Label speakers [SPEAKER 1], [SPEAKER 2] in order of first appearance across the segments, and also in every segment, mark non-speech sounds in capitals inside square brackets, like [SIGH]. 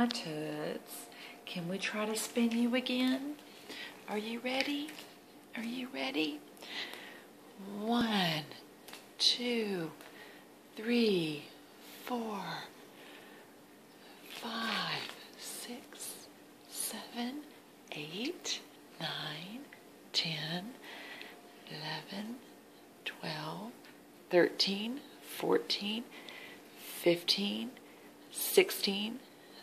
[SPEAKER 1] my toots. Can we try to spin you again? Are you ready? Are you ready? One, two, three, four, five, six, seven, eight, nine, ten, eleven, twelve, thirteen, fourteen, fifteen, sixteen,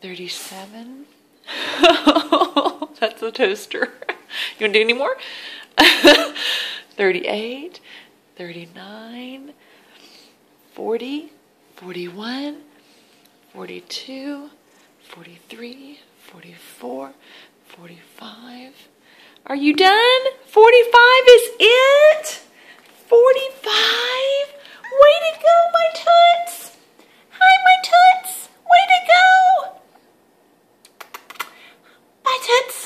[SPEAKER 1] 37. [LAUGHS] That's a toaster. You want to do any more? [LAUGHS] 38, 39, 40, 41, 42, 43, 44, 45. Are you done? 45 is it? 45? Ted